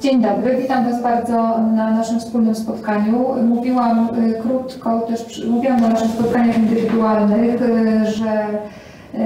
Dzień dobry, witam Was bardzo na naszym wspólnym spotkaniu. Mówiłam y, krótko, też mówiłam na naszych spotkaniach indywidualnych, y, że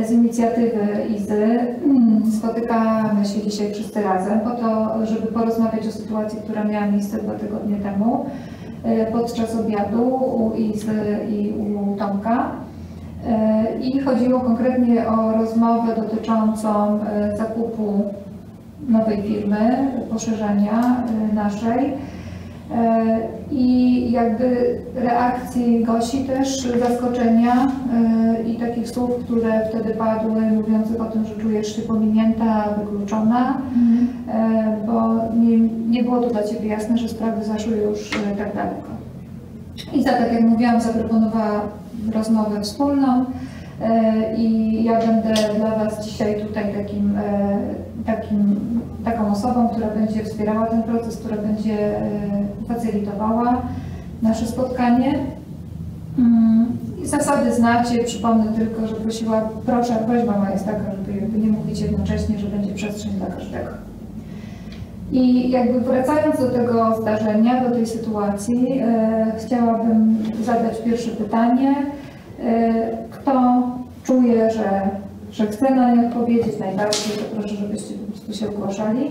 y, z inicjatywy IZY mm, spotykamy się dzisiaj wszyscy razem po to, żeby porozmawiać o sytuacji, która miała miejsce dwa tygodnie temu podczas obiadu u Izy i u Tomka. I chodziło konkretnie o rozmowę dotyczącą zakupu nowej firmy, poszerzenia y, naszej. Y, i jakby reakcji Gosi też, zaskoczenia y, i takich słów, które wtedy padły, mówiących o tym, że czujesz się pominięta, wykluczona, y, bo nie, nie było to dla Ciebie jasne, że sprawy zaszły już y, tak daleko. I za tak jak mówiłam, zaproponowała rozmowę wspólną e, i ja będę dla Was dzisiaj tutaj takim, e, takim, taką osobą, która będzie wspierała ten proces, która będzie e, facylitowała nasze spotkanie. Mm, I zasady znacie, przypomnę tylko, że prosiła, proszę, prośba moja jest taka, żeby nie mówić jednocześnie, że będzie przestrzeń dla każdego. I jakby wracając do tego zdarzenia, do tej sytuacji, e, chciałabym zadać pierwsze pytanie. E, kto czuje, że, że chce na nie odpowiedzieć najbardziej, to proszę, żebyście po prostu się ogłaszali.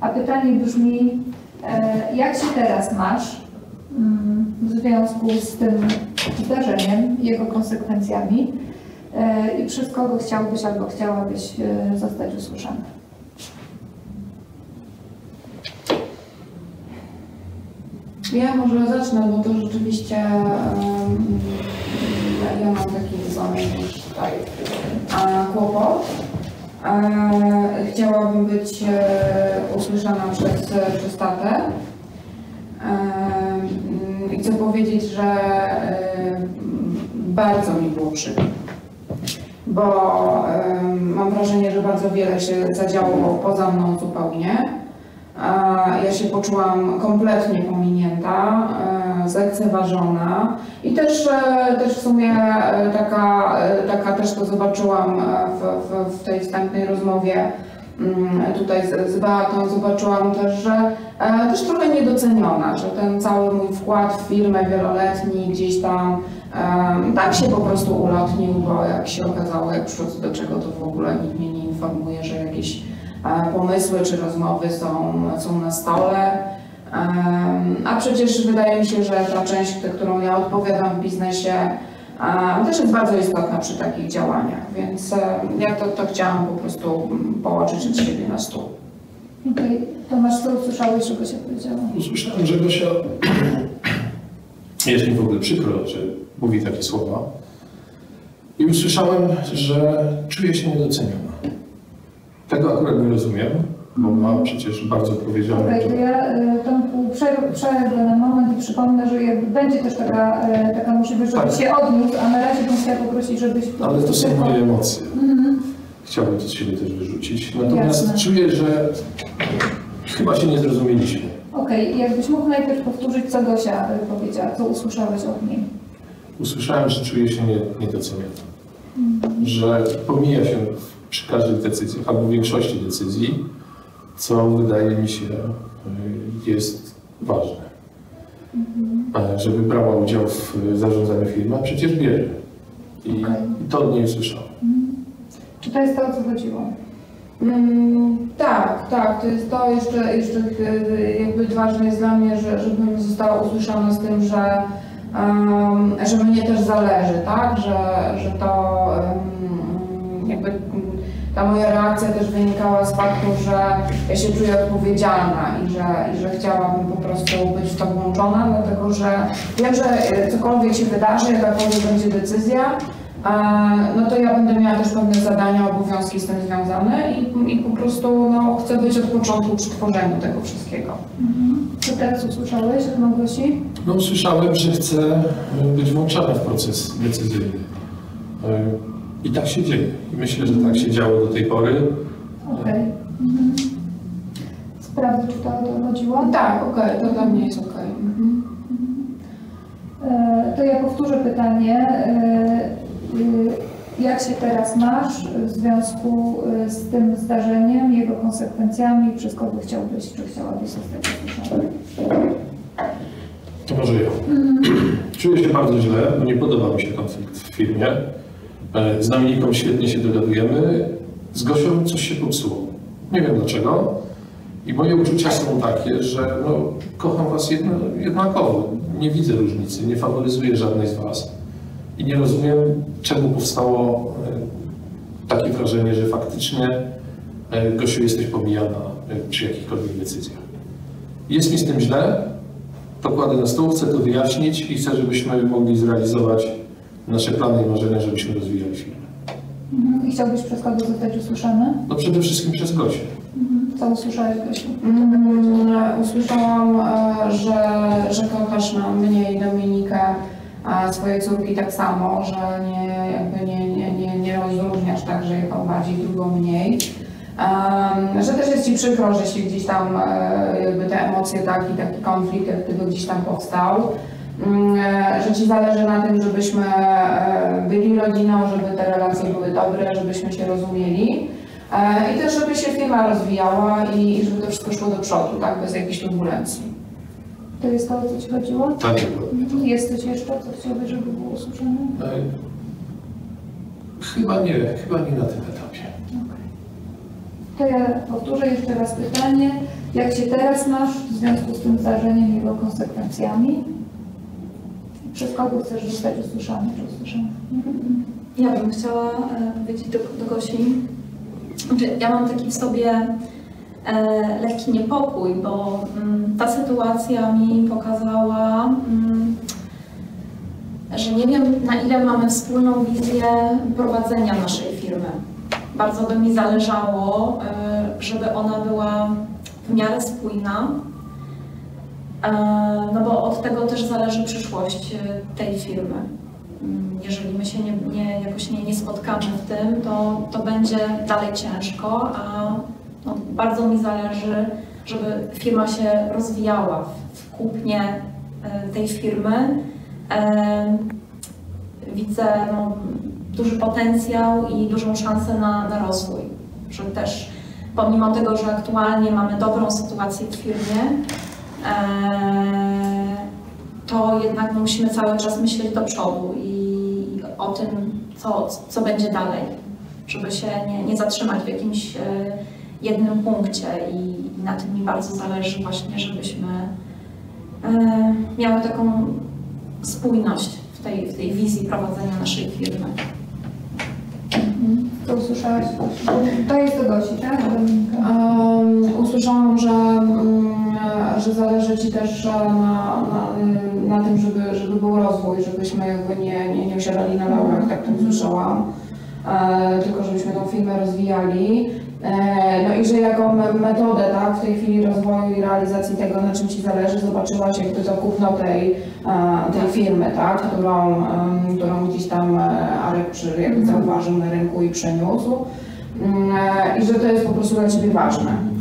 A pytanie brzmi, e, jak się teraz masz mm, w związku z tym zdarzeniem, jego konsekwencjami e, i przez kogo chciałbyś albo chciałabyś e, zostać usłyszana? Ja może zacznę, bo to rzeczywiście ja mam taki sam już tutaj kłopot. Chciałabym być e, usłyszana przez, przez tatę. E, mm, I chcę powiedzieć, że e, bardzo mi było przykro, bo mam wrażenie, że bardzo wiele się zadziało poza mną zupełnie. Ja się poczułam kompletnie pominięta, zlekceważona i też, e, też w sumie e, taka, e, taka też to zobaczyłam w, w, w tej wstępnej rozmowie mm, tutaj z, z Beatą, zobaczyłam też, że też trochę niedoceniona, że ten cały mój wkład w firmę wieloletni gdzieś tam tak się po prostu ulotnił, bo jak się okazało, jak przyszło do czego, to w ogóle nikt mnie nie informuje, że jakieś pomysły czy rozmowy są, są na stole. A przecież wydaje mi się, że ta część, którą ja odpowiadam w biznesie, też jest bardzo istotna przy takich działaniach, więc ja to, to chciałam po prostu mm, położyć od siebie na stół. Okej, Tomasz, co usłyszałeś, czego się powiedziała? Usłyszałem, że Gosia, jest mi w ogóle przykro, że mówi takie słowa. I usłyszałem, że czuje się niedoceniona. Tego akurat nie rozumiem, bo ma przecież bardzo odpowiedzialny Okej, to ja y, przerwę, na moment i przypomnę, że jakby będzie też taka, y, taka możliwość, żebyś Tak. się odniósł, a na razie bym chciała poprosić, żebyś... Ale to są moje emocje. Mhm. Chciałbym to z siebie też wyrzucić. Natomiast Jasne. czuję, że chyba się nie zrozumieliśmy. Okej, jakbyś mógł najpierw powtórzyć, co Gosia y, powiedziała, co usłyszałeś od niej. Usłyszałem, że czuje się nie, niedoceniona. Że pomija się przy każdej decyzji, albo w większości decyzji, co wydaje mi się y, jest ważne. E, Żeby brała udział w zarządzaniu firmy, a przecież bierze. I, Okej. I to od niej usłyszałem. Czy to jest to, o co chodziło? Mm, tak, tak, to jest to jeszcze, jeszcze y, jakby ważne jest dla mnie, że, żebym została usłyszana z tym, że, em, że mnie też zależy, tak, że, że to em, jakby ta moja reakcja też wynikała z faktu, że ja się czuję odpowiedzialna i że, i że chciałabym po prostu być włączona, dlatego że wiem, że y, cokolwiek się wydarzy, jakakolwiek będzie decyzja, e, no to ja będę miała też pewne zadania, obowiązki z tym związane i, i po prostu no, chcę być od początku przy tworzeniu tego wszystkiego. Co teraz usłyszałeś od Małgosi? No, usłyszałem, że chcę y, być włączana w proces decyzyjny. Y, I tak się dzieje. I myślę, że tak się działo do tej pory. Okej. Mhm. Sprawdzę, czy to o to chodziło. No tak, okej, to dla mnie jest okej. Mhm. E, To ja powtórzę pytanie. E, y, Jak się teraz masz w związku z tym zdarzeniem, jego konsekwencjami, przez kogo chciałbyś, czy chciałabyś zostać usłyszany? To może ja. Czuję się bardzo źle, bo nie podoba mi się konflikt w firmie. E, Z Dominiką świetnie się dogadujemy. Z Gosią coś się popsuło. Nie wiem dlaczego. I moje uczucia są takie, że no, kocham Was jedno, jednakowo. Nie widzę różnicy, nie faworyzuję żadnej z Was. I nie rozumiem, czemu powstało e, takie wrażenie, że faktycznie e, Gosiu jesteś pomijana e, przy jakichkolwiek decyzjach. Jest mi z tym źle, to kładę na stół, chcę to wyjaśnić i chcę, żebyśmy mogli zrealizować nasze plany i marzenia, żebyśmy rozwijali firmę. Mhm. I chciałbyś przez kogo zostać usłyszany? No przede wszystkim przez Gosię. Co usłyszałeś? Mm, Usłyszałam, e, że, że kochasz na mnie i Dominikę, a swojej córki tak samo, że nie, jakby nie, nie, nie, nie rozróżniasz tak, że jedną bardziej, drugą mniej. Em, że też jest Ci przykro, że się gdzieś tam e, jakby te emocje, taki, taki konflikt jak gdzieś tam powstał. E, Że Ci zależy na tym, żebyśmy byli rodziną, żeby te relacje były dobre, żebyśmy się rozumieli. E, I też, żeby się firma rozwijała i i żeby to wszystko szło do przodu, tak, bez jakichś turbulencji. To jest to, o co Ci chodziło? Tak. Mhm. Jest coś jeszcze, co chciałbyś, żeby było usłyszane? E, Chyba nie, chyba nie na tym etapie. To ja powtórzę jeszcze raz pytanie. Jak się teraz masz w związku z tym zdarzeniem i jego konsekwencjami? Przez kogo chcesz zostać usłyszany czy usłyszany? Ja bym chciała e, powiedzieć do, do Gosi, że ja mam taki w sobie e, lekki niepokój, bo mm, ta sytuacja mi pokazała, mm, że nie wiem na ile mamy wspólną wizję prowadzenia naszej firmy. Bardzo by mi zależało, e, żeby ona była w miarę spójna, e, no bo od tego też zależy przyszłość e, tej firmy. Jeżeli my się nie, nie, jakoś nie, nie spotkamy w tym, to, to będzie dalej ciężko, a no, bardzo mi zależy, żeby firma się rozwijała w, w kupnie e, tej firmy. E, Widzę no, duży potencjał i dużą szansę na, na rozwój, że też pomimo tego, że aktualnie mamy dobrą sytuację w firmie, e, to jednak no, musimy cały czas myśleć do przodu i o tym, co, co będzie dalej, żeby się nie, nie zatrzymać w jakimś e, jednym punkcie i, na tym mi bardzo zależy właśnie, żebyśmy e, miały taką spójność w tej, w tej wizji prowadzenia naszej firmy. Mhm. Co usłyszałaś? To jest do Gosi, tak? Dominika? Um, usłyszałam, że, mm, że zależy Ci też na, na, na tym, żeby, żeby był rozwój, żebyśmy jakby nie, nie, nie usiadali na laurach, tak to usłyszałam, e, tylko żebyśmy tą firmę rozwijali. E, no i że jaką me- metodę tak, w tej chwili rozwoju i realizacji tego, na czym Ci zależy, zobaczyłaś jakby to kupno tej, e, tej firmy, tak, którą, którą gdzieś tam e, Arek przy, jakby zauważył na rynku i przeniósł. Mm, e, I że to jest po prostu dla Ciebie ważne.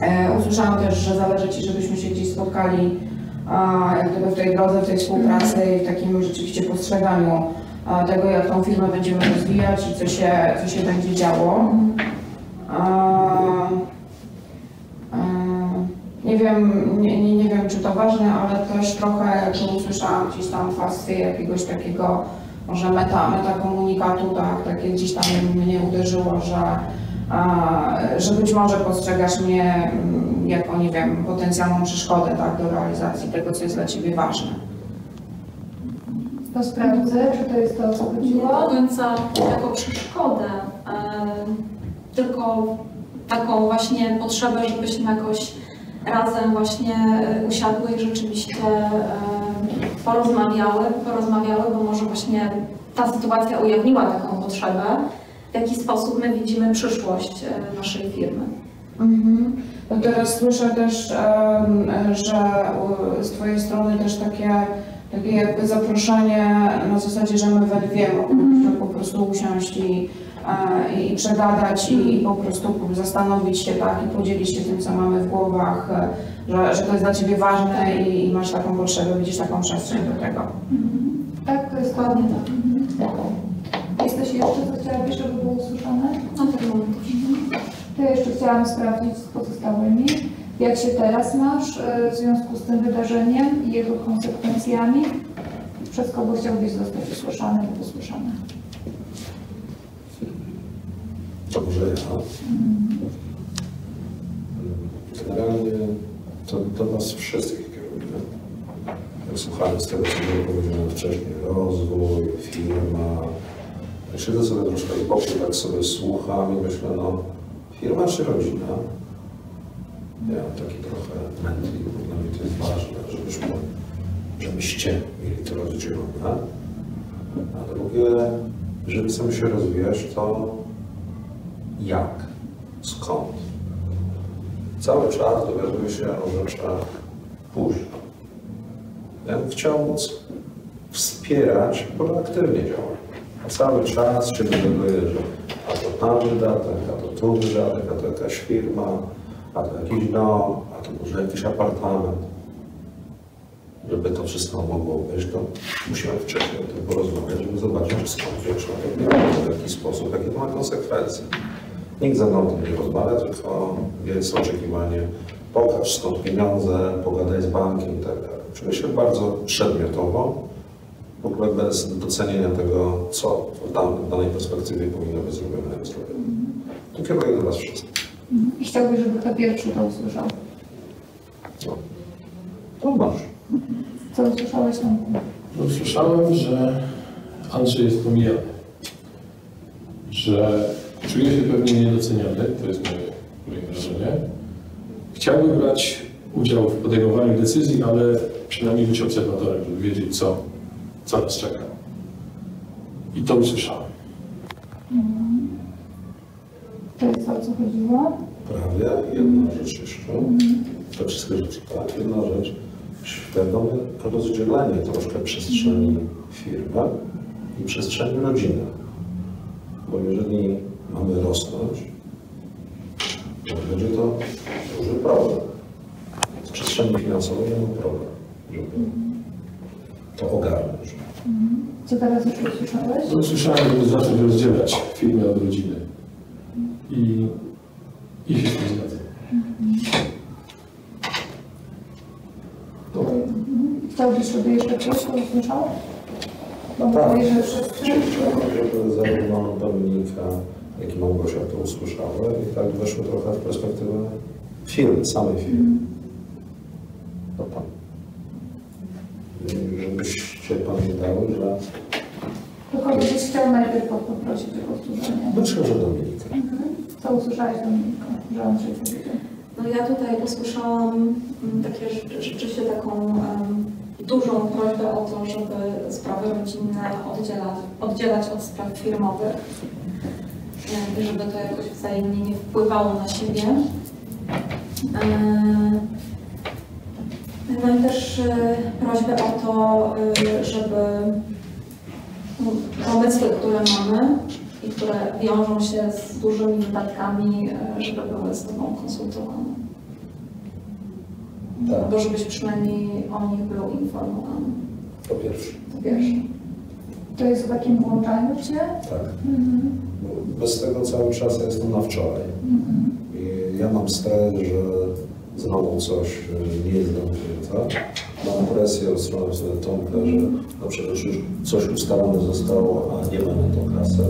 E, Usłyszałam też, że zależy Ci, żebyśmy się gdzieś spotkali jak w tej drodze, w tej współpracy i w takim rzeczywiście postrzeganiu tego, jak tą firmę będziemy rozwijać i co się, co się będzie działo. Nie wiem, nie, nie, nie wiem, czy to ważne, ale też trochę jakby usłyszałam gdzieś tam warstwie jakiegoś takiego może meta, meta komunikatu, tak, takie gdzieś tam mnie uderzyło, że, że być może postrzegasz mnie mm, jako, nie wiem, potencjalną przeszkodę, tak, do realizacji tego, co jest dla Ciebie ważne. To sprawdzę, czy to jest to, o co Nie chodziło. do końca jako przeszkodę, tylko taką właśnie potrzebę, żebyśmy jakoś razem właśnie e, usiadły i rzeczywiście porozmawiały, porozmawiały, bo może właśnie ta sytuacja ujawniła taką potrzebę, w jaki sposób my widzimy przyszłość e, naszej firmy. Mhm. No teraz słyszę też, że e, z Twojej strony też takie, takie jakby zaproszenie na zasadzie, że my we dwie moglibyśmy po prostu usiąść i, i przegadać i, po prostu zastanowić się tak i podzielić się tym, co mamy w głowach, e, że, że to jest dla Ciebie ważne i, i masz taką potrzebę, widzisz taką przestrzeń do tego. Tak, to jest ładnie tak. Coś jeszcze, co chciałabyś, żeby było usłyszane? Ten moment już. To ja jeszcze chciałam sprawdzić z pozostałymi, jak się teraz masz e, w związku z tym wydarzeniem i jego konsekwencjami. Przez kogo chciałbyś zostać usłyszany lub usłyszana? Dobrze, ja. Generalnie to do Was wszystkich kieruję. Jak słuchałem z tego, co było powiedziane wcześniej, rozwój, firma, siedzę sobie troszkę w boku, tak sobie słucham i myślę, no, firma czy rodzina? Ja taki trochę mętlik, bo dla mnie to jest ważne, żebyśmy, żebyście mieli to rozdzielone. A drugie, jeżeli chcemy się rozwijać, to jak, skąd. Cały czas dowiaduję się o rzeczach późno. Ja bym chciał móc wspierać proaktywnie działania. Cały czas się dowiaduję, że a to tam wydatek, a to tu wydatek, a to jakaś firma, a to jakiś dom, a to może jakiś apartament. Żeby to wszystko mogło być, to musimy wcześniej o tym porozmawiać, żeby zobaczyć, skąd pieniądze, w jaki sposób, jakie to ma konsekwencje. Nikt ze mną o tym nie rozmawia, tylko jest oczekiwanie, pokaż skąd pieniądze, pogadaj z bankiem i tak. Czuję się bardzo przedmiotowo, w ogóle bez docenienia tego, co w dan- danej perspektywie powinno być zrobione i zrobione. To kieruję do Was wszystkich. I chciałbyś, żeby kto pierwszy to usłyszał? No. To masz. Co usłyszałeś tam? No, słyszałem, że Andrzej jest pomijany. Że czuje się pewnie niedoceniany, to jest moje, moje wrażenie. Chciałby brać udział w podejmowaniu decyzji, ale przynajmniej być obserwatorem, żeby wiedzieć, co, co nas czeka. I to usłyszałem. To jest to, o co chodziło? Prawie jedna rzecz jeszcze. To wszystkie rzeczy, tak. Jedna rzecz. Świadome rozdzielenie troszkę przestrzeni firmy i przestrzeni rodziny. Bo jeżeli mamy rosnąć, to będzie to duży problem. Z przestrzeni finansowej nie ma problem, żeby to ogarnąć. Co teraz jeszcze usłyszałeś? No, słyszałem, żeby zacząć rozdzielać firmę od rodziny. I, i się z tym zgadzam. Dobra. Chciałbyś, żeby jeszcze ktoś to usłyszał? Bo Tak. mówię, że wszyscy. Żeby zarówno Dominika, jak i Małgosia to usłyszały i tak weszły trochę w perspektywę firmy, samej firmy. To pan. Pamiętały, że To kogo byś chciał najpierw poprosić o powtórzenie? myślę, że Dominika. Co usłyszałeś, Dominiko, że Andrzej powiedział? No ja tutaj usłyszałam mm, takie rzeczy- rzeczywiście taką em, dużą prośbę o to, żeby sprawy rodzinne oddzielać, oddzielać od spraw firmowych i żeby to jakoś wzajemnie nie wpływało na siebie. E, No i też e, prośbę o to, e, żeby pomysły, które mamy i które wiążą się z dużymi wydatkami, e, żeby były z Tobą konsultowane. Tak. Bo żebyś przynajmniej o nich był informowany. Po pierwsze. To pierwsze. To jest o takim włączaniu się? Tak. Bo Bez tego cały czas ja jestem na wczoraj. I ja mam stres, że znowu coś y, nie jest zamknięte. Mam presję od strony Tomka, że no przecież już coś ustalone zostało, a nie mamy tą kasę.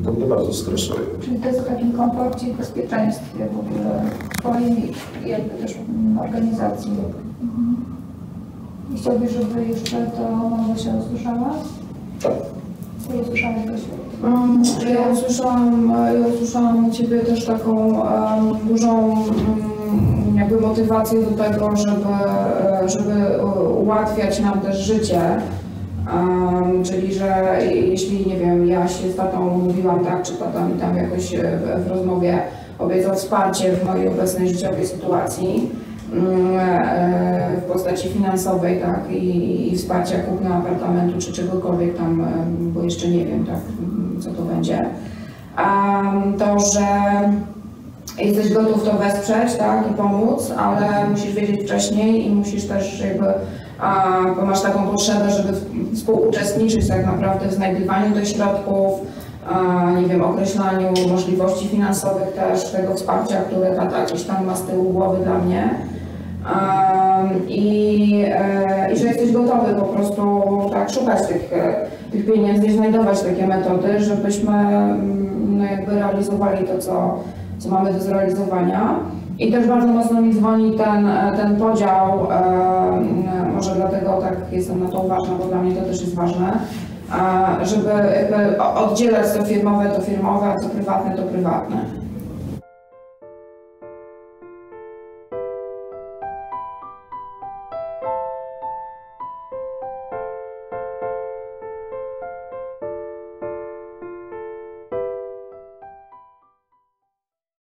I to mnie bardzo stresuje. Czyli to jest o takim komforcie i bezpieczeństwie w ogóle Twoim i jakby też mm, organizacji. Mhm. I chciałbyś, żeby jeszcze to Małgosia usłyszała? Tak. Co usłyszałeś, Gosiu? Um, Ja usłyszałam, ja usłyszałam u Ciebie też taką em, dużą mm, jakby motywację do tego, żeby, żeby ułatwiać nam też życie. Em, czyli, że jeśli, nie wiem, ja się z tatą mówiłam tak, czy tata mi tam jakoś e, w, w rozmowie obiecał wsparcie w mojej obecnej życiowej sytuacji mm, e, w postaci finansowej, tak, i, i wsparcia kupna apartamentu czy czegokolwiek tam, bo jeszcze nie wiem, tak, co to będzie. A to, że jesteś gotów to wesprzeć, tak, i pomóc, ale musisz wiedzieć wcześniej i musisz też jakby, a, bo masz taką potrzebę, żeby współuczestniczyć tak naprawdę w znajdywaniu tych środków, a, nie wiem, określaniu możliwości finansowych też, tego wsparcia, które tata gdzieś tam ma z tyłu głowy dla mnie. I, e, I że jesteś gotowy po prostu tak szukać tych, e, tych pieniędzy i znajdować takie metody, żebyśmy mm, no jakby realizowali to, co, co mamy do zrealizowania. I też bardzo mocno mi dzwoni ten, e, ten podział, em, może dlatego tak jestem na to uważna, bo dla mnie to też jest ważne, e, żeby oddzielać to firmowe to firmowe, a to prywatne to prywatne.